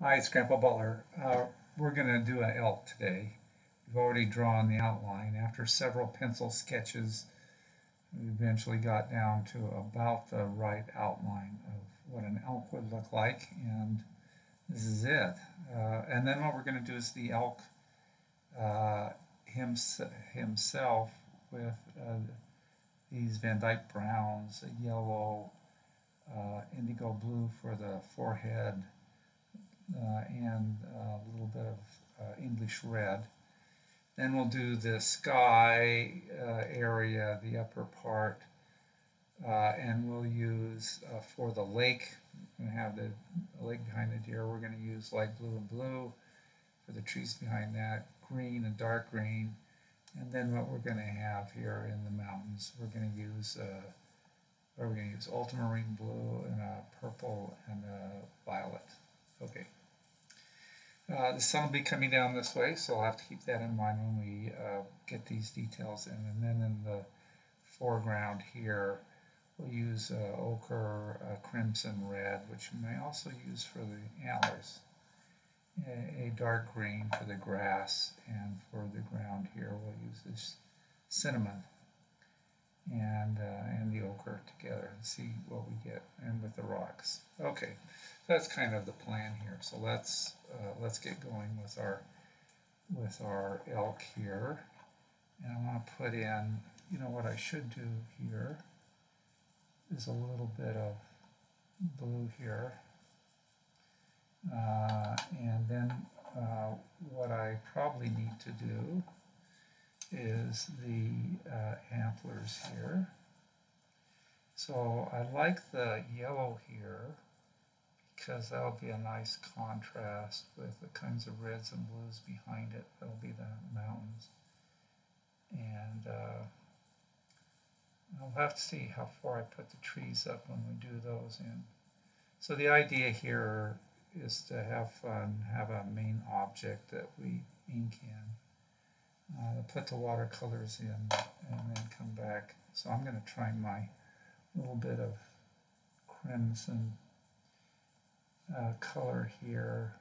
Hi, it's Grandpa Butler. Uh, we're going to do an elk today. We've already drawn the outline. After several pencil sketches, we eventually got down to about the right outline of what an elk would look like, and this is it. Uh, and then what we're going to do is the elk uh, hims himself with uh, these Van Dyke browns, a yellow, uh, indigo blue for the forehead, and a little bit of uh, English red. Then we'll do the sky uh, area, the upper part, and we'll use for the lake, to have the lake behind the deer, we're going to use light blue and blue. For the trees behind that, green and dark green. And then what we're going to have here in the mountains, we're going to use uh, we're going to use ultramarine blue and a purple and a violet. Okay. Uh, the sun will be coming down this way, so I'll have to keep that in mind when we uh, get these details in. And then in the foreground here, we'll use uh, ochre, uh, crimson red, which we may also use for the antlers. A, a, dark green for the grass, and for the ground here, we'll use this cinnamon and uh, and the ochre together and see what we get, and with the rocks. Okay, that's kind of the plan here. So let's uh, let's get going with our with our elk here, and I want to put in. You know what I should do here is a little bit of blue here, uh, and then uh, what I probably need to do is the uh, antlers here. So I like the yellow here because that'll be a nice contrast with the kinds of reds and blues behind it. That'll be the mountains. And uh, I'll have to see how far I put the trees up when we do those in. So the idea here is to have fun, have a main object that we ink in uh, put the watercolors in and then come back. So I'm going to try my little bit of crimson uh, color here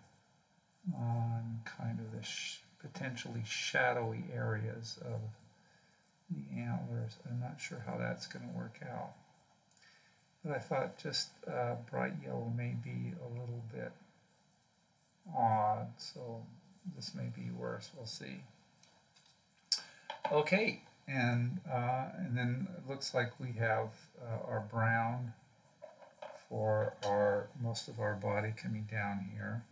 on kind of the sh potentially shadowy areas of the antlers. I'm not sure how that's going to work out. But I thought just uh, bright yellow may be a little bit odd, so this may be worse. We'll see. Okay, and uh, and then it looks like we have uh, our brown for our most of our body coming down here.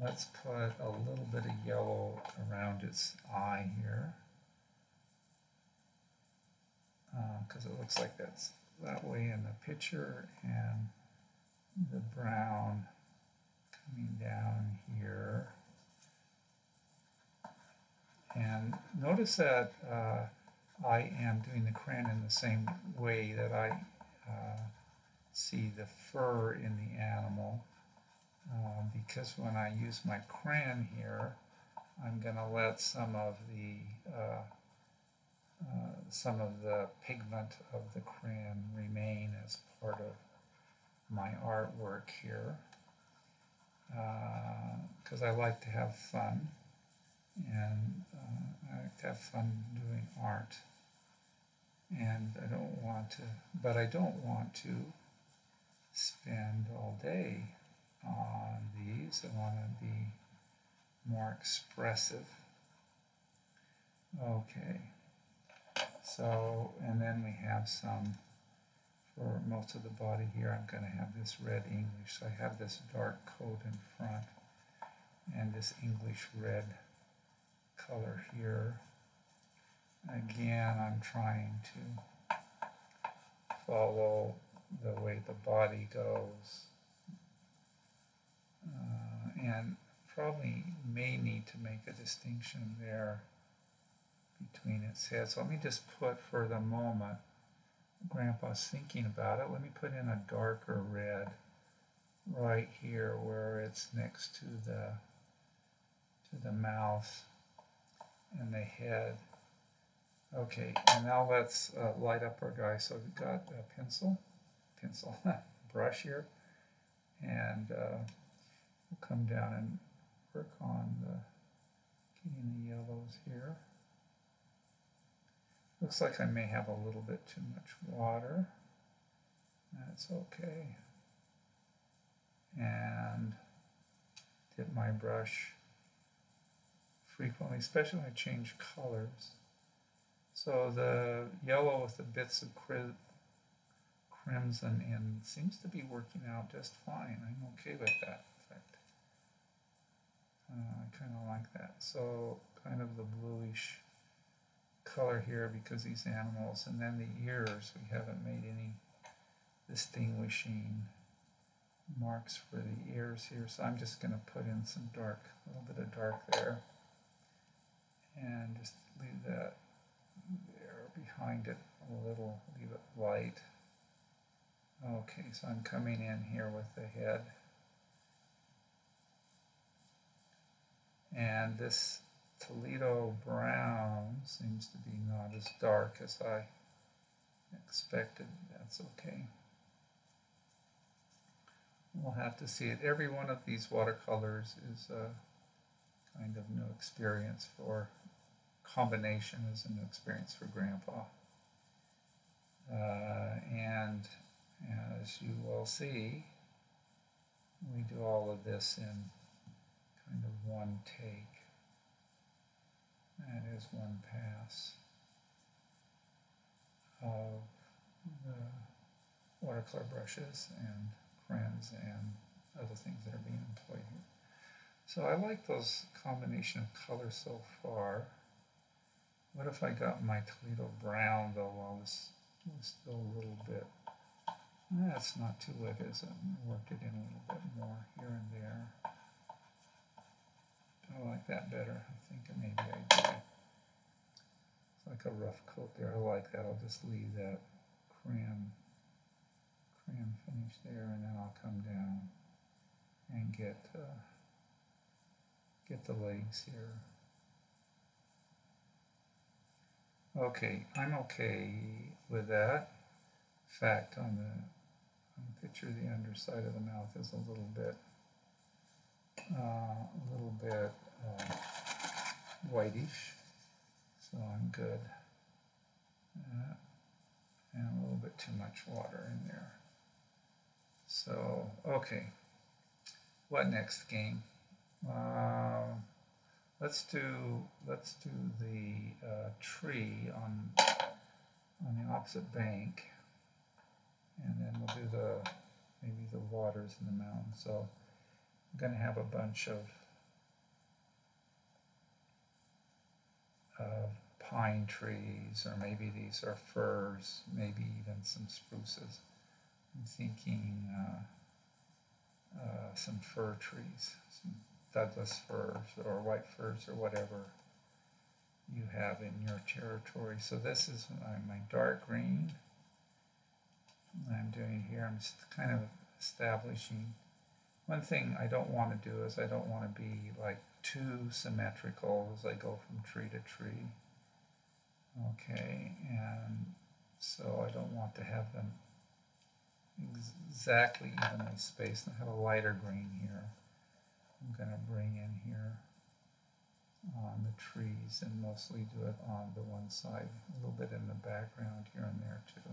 Let's put a little bit of yellow around its eye here because uh, it looks like that's that way in the picture and the brown coming down here. And notice that uh, I am doing the crayon in the same way that I uh, see the fur in the animal. Uh, because when I use my crayon here, I'm going to let some of the uh, uh, some of the pigment of the crayon remain as part of my artwork here because uh, I like to have fun and uh, I like to have fun doing art. And I don't want to, but I don't want to spend all day on these. I want to be more expressive. Okay. So, and then we have some for most of the body here. I'm going to have this red English. So I have this dark coat in front and this English red color here. Again, I'm trying to follow the way the body goes. Uh, and probably may need to make a distinction there between its head. So let me just put for the moment, Grandpa's thinking about it, let me put in a darker red right here where it's next to the to the mouth and the head. Okay, and now let's uh, light up our guy. So we've got a pencil, pencil, brush here, and uh, we'll come come down and work on the getting the yellows here. Looks like I may have a little bit too much water. That's okay. And dip my brush frequently, especially when I change colors. So the yellow with the bits of crimson in seems to be working out just fine. I'm okay with that effect. Uh, I kind of like that. So kind of the bluish color here because these animals, and then the ears, we haven't made any distinguishing marks for the ears here. So I'm just going to put in some dark, a little bit of dark there. And just leave that there behind it a little, leave it light. Okay, so I'm coming in here with the head. And this Toledo brown seems to be not as dark as I expected. That's okay. We'll have to see it. Every one of these watercolors is a kind of new experience for combination is a new experience for Grandpa. Uh, and as you will see, we do all of this in kind of one take. That is one pass of the watercolor brushes and crayons and other things that are being employed here. So I like those combination of colors so far. What if I got my Toledo brown though while this was still a little bit that's not too wet, is it? Worked it in a little bit more here and there. I like that better. I think maybe I did. It's like a rough coat there. I like that. I'll just leave that crayon, crayon finish there, and then I'll come down and get uh, get the legs here. Okay, I'm okay with that. fact, on the picture the underside of the mouth is a little bit, uh, a little bit uh, whitish, so I'm good. Uh, and a little bit too much water in there. So, okay, what next game? Uh, let's do let's do the uh, tree on on the opposite bank and then we'll do the maybe the waters in the mountain. So I'm going to have a bunch of pine trees, or maybe these are firs, maybe even some spruces. I'm thinking uh, uh, some fir trees, some Douglas firs or white firs or whatever you have in your territory. So this is my, dark green. I'm doing here. I'm kind of establishing. One thing I don't want to do is I don't want to be like too symmetrical as I go from tree to tree. Okay, and so I don't want to have them exactly evenly spaced. I have a lighter green here. I'm going to bring in here on the trees and mostly do it on the one side, a little bit in the background here and there too.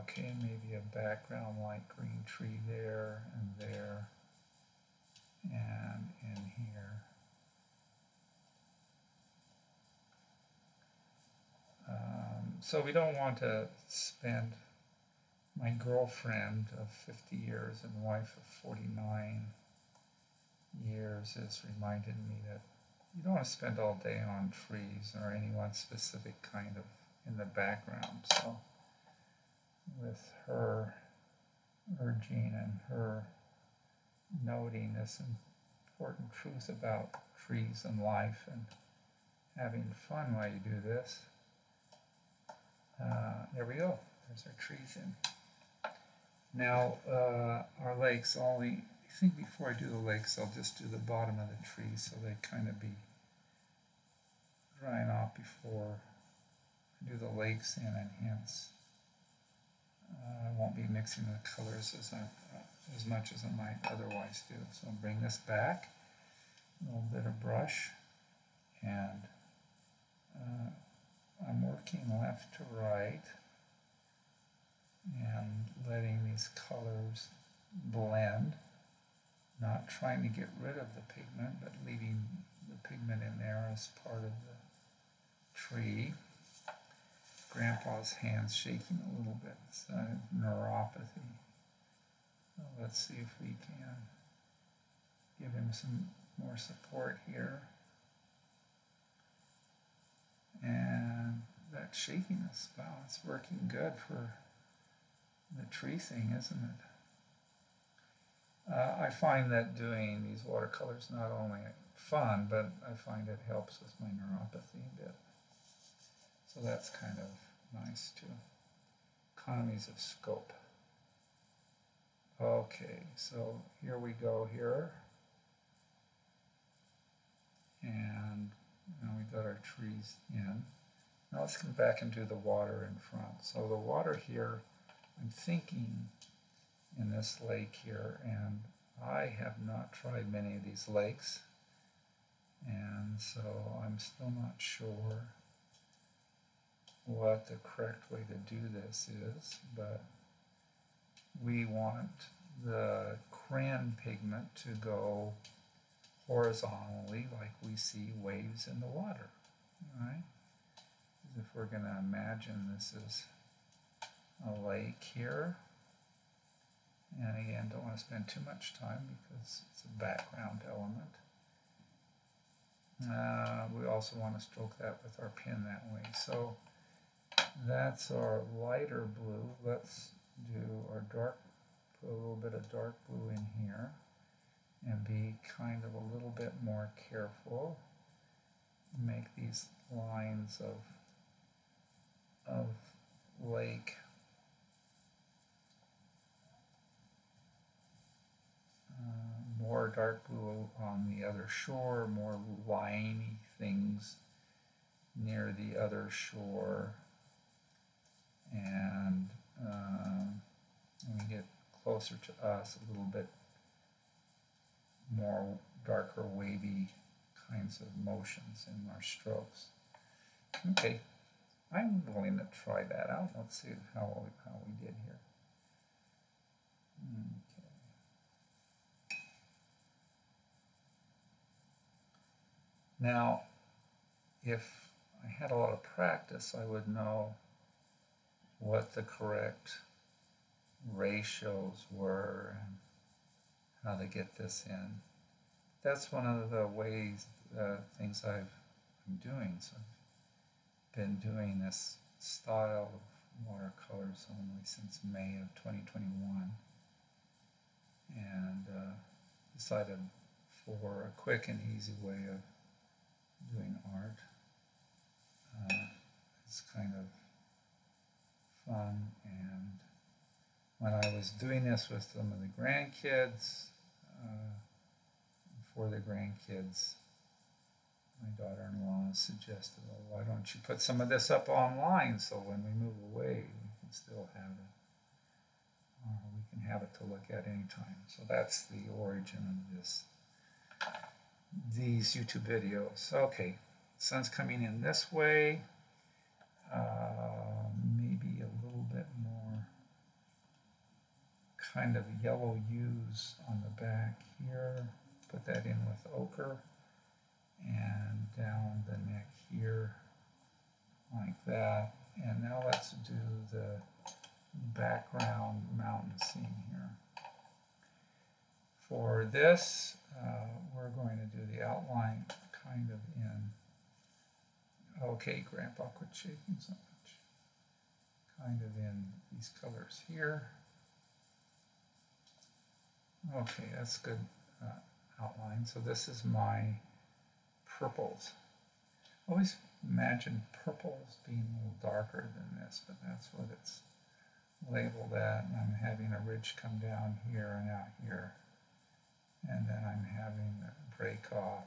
Okay, maybe a background light green tree there and there and in here. Um, so we don't want to spend my girlfriend of 50 years and wife of 49 years has reminded me that you don't want to spend all day on trees or any one specific kind of in the background. So with her urging and her noting this important truth about trees and life and having fun while you do this. Uh, there we go. There's our trees in. Now, uh, our lakes, only, I think before I do the lakes, I'll just do the bottom of the tree so they kind of be drying off before I do the lakes and hence Uh, I won't be mixing the colors as, I, uh, as much as I might otherwise do. So I'll bring this back, a little bit of brush, and uh, I'm working left to right and letting these colors blend, not trying to get rid of the pigment, but leaving the pigment in there as part of the tree. Grandpa's hand's shaking a little bit. It's a neuropathy. So let's see if we can give him some more support here. And that shakiness, wow, it's working good for the tree thing, isn't it? Uh, I find that doing these watercolors not only fun, but I find it helps with my neuropathy a bit. So that's kind of nice too. Economies of scope. Okay, so here we go here. And now we got our trees in. Now let's come back and do the water in front. So the water here, I'm thinking in this lake here, and I have not tried many of these lakes, and so I'm still not sure what the correct way to do this is, but we want the crayon pigment to go horizontally like we see waves in the water, right? If we're going to imagine this is a lake here, and again, don't want to spend too much time because it's a background element. Uh, we also want to stroke that with our pen that way. So that's our lighter blue. Let's do our dark, put a little bit of dark blue in here and be kind of a little bit more careful. Make these lines of, of lake uh, more dark blue on the other shore, more liney things near the other shore and um, when we get closer to us, a little bit more darker, wavy kinds of motions in our strokes. Okay, I'm willing to try that out. Let's see how we, how we did here. Now, if I had a lot of practice, I would know what the correct ratios were and how to get this in. That's one of the ways, uh, things I've been doing. So I've been doing this style of watercolors only since May of 2021 and uh, decided for a quick and easy way of doing art. Uh, it's kind of fun. And when I was doing this with some of the grandkids, uh, for the grandkids, my daughter-in-law suggested, well, why don't you put some of this up online so when we move away, we can still have it. Uh, we can have it to look at anytime. So that's the origin of this, these YouTube videos. Okay, sun's coming in this way. Uh, maybe a little bit more kind of yellow hues on the back here. Put that in with ochre and down the neck here like that. And now let's do the background mountain scene here. For this, uh, we're going to do the outline kind of in Okay, Grandpa, quit shaking so much. Kind of in these colors here. Okay, that's good uh, outline. So this is my purples. Always imagine purples being a little darker than this, but that's what it's labeled at. And I'm having a ridge come down here and out here. And then I'm having the break off.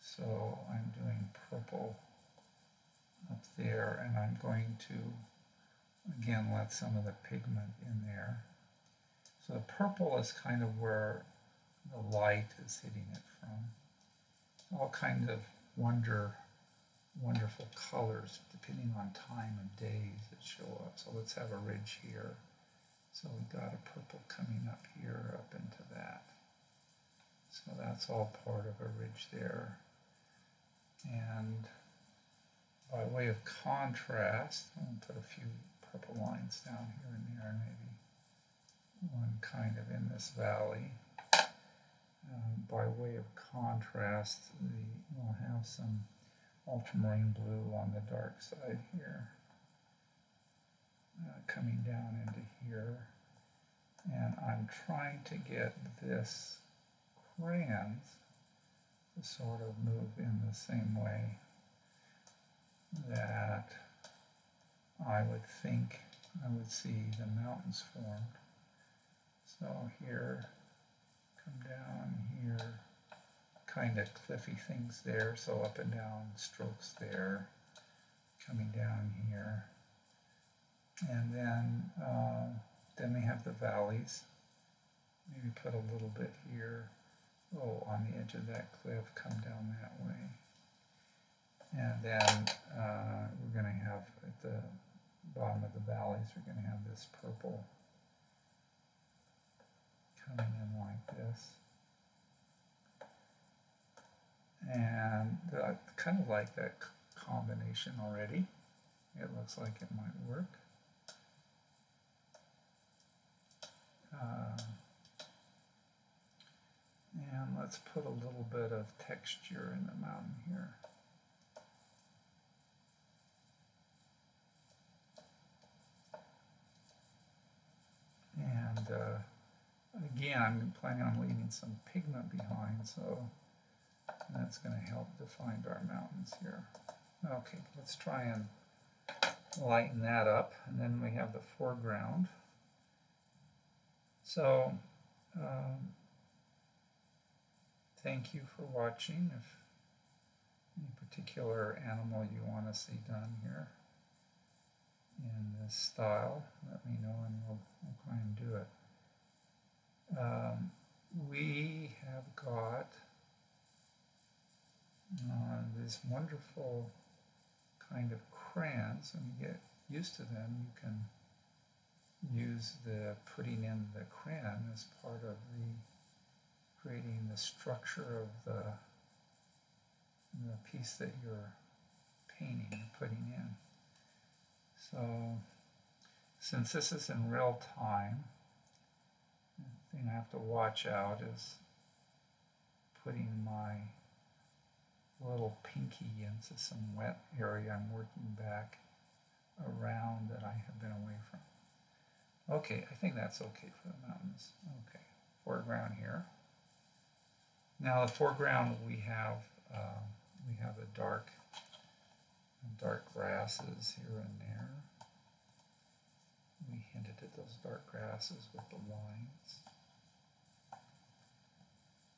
So I'm doing purple up there and I'm going to again let some of the pigment in there. So the purple is kind of where the light is hitting it from. All kinds of wonder, wonderful colors depending on time of days that show up. So let's have a ridge here. So we've got a purple coming up here, up into that. So that's all part of a ridge there. And by way of contrast, I'll put a few purple lines down here and there, maybe one kind of in this valley. Um, by way of contrast, the, we'll have some ultramarine blue on the dark side here, uh, coming down into here. And I'm trying to get this crayons to sort of move in the same way that I would think I would see the mountains formed. So here, come down here, kind of cliffy things there, so up and down strokes there, coming down here. And then, uh, then we have the valleys. Maybe put a little bit here. Oh, on the edge of that cliff, come down that way. And then uh, we're going to have at the bottom of the valleys, we're going to have this purple coming in like this. And I kind of like that combination already. It looks like it might work. Uh, and let's put a little bit of texture in the mountain here. And uh, again, I'm planning on leaving some pigment behind, so that's going to help define our mountains here. Okay, let's try and lighten that up. And then we have the foreground. So, um, thank you for watching. If any particular animal you want to see done here in this style, let me know and we'll, we'll try and do it. Um, we have got uh, this wonderful kind of crayons. When you get used to them, you can use the putting in the crayon as part of the creating the structure of the, the piece that you're painting or putting in. So since this is in real time, the thing I have to watch out is putting my little pinky into some wet area I'm working back around that I have been away from. Okay, I think that's okay for the mountains. Okay, foreground here. Now the foreground we have uh, we have the dark dark grasses here and there. We hinted at those dark grasses with the lines.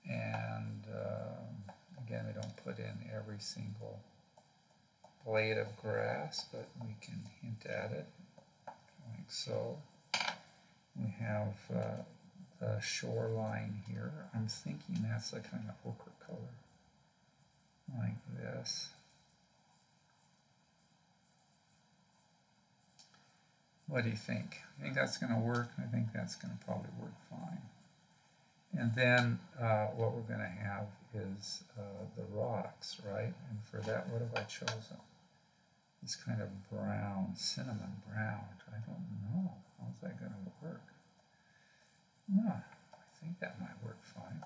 And uh, again, we don't put in every single blade of grass, but we can hint at it like so. We have uh, the shoreline here. I'm thinking that's a kind of ochre color, like this. What do you think? I think that's going to work. I think that's going to probably work fine. And then uh, what we're going to have is uh, the rocks, right? And for that, what have I chosen? This kind of brown, cinnamon brown. I don't know. How's that going to work? No, I think that might work fine.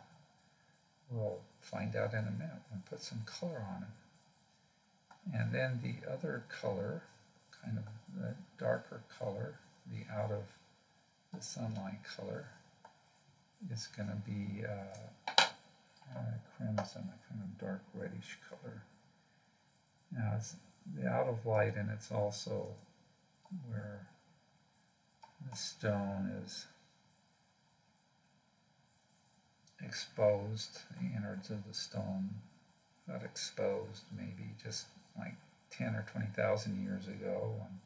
We'll find out in a minute and put some color on it. And then the other color, kind of the darker color, the out of the sunlight color, is going to be uh, uh, crimson, a kind of dark reddish color. Now it's the out of light and it's also where the stone is exposed, the innards of the stone got exposed maybe just like 10 or 20,000 years ago. When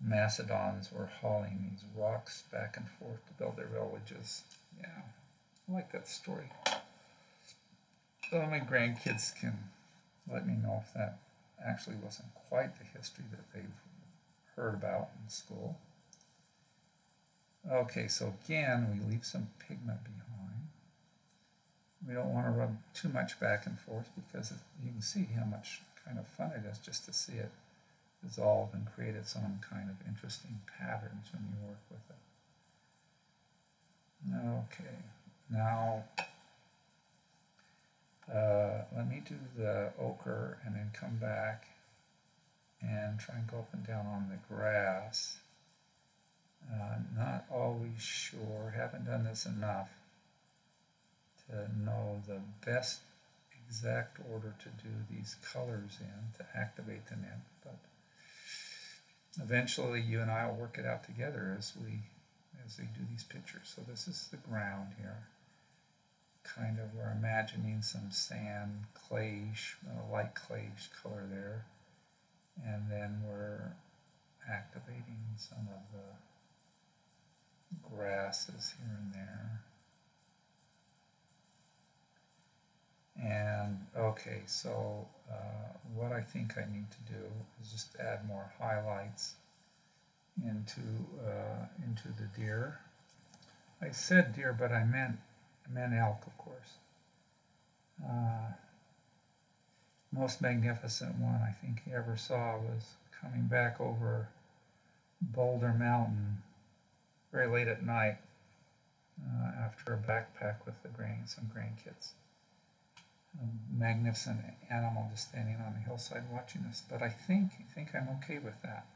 Macedons were hauling these rocks back and forth to build their villages. Yeah, I like that story. So my grandkids can let me know if that actually wasn't quite the history that they've heard about in school. Okay, so again, we leave some pigment behind. We don't want to rub too much back and forth because you can see how much kind of fun it is just to see it dissolve and create its own kind of interesting patterns when you work with it. Okay, now uh, let me do the ochre and then come back and try and go up and down on the grass. Uh, not always sure, haven't done this enough to know the best exact order to do these colors in to activate them in. but eventually you and I will work it out together as we as we do these pictures. So this is the ground here. Kind of we're imagining some sand, clayish, uh, light clayish color there. And then we're activating some of the grasses here and there. And okay, so uh, what I think I need to do is just add more highlights into uh, into the deer. I said deer, but I meant meant elk, of course. Uh, most magnificent one I think he ever saw was coming back over Boulder Mountain very late at night uh, after a backpack with the grand, some grandkids. Magnificent animal just standing on the hillside watching us. But I think I think I'm okay with that.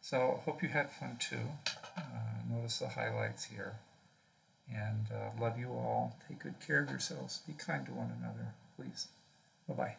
So hope you had fun too. Uh, notice the highlights here. And uh, love you all. Take good care of yourselves. Be kind to one another, please. Bye bye.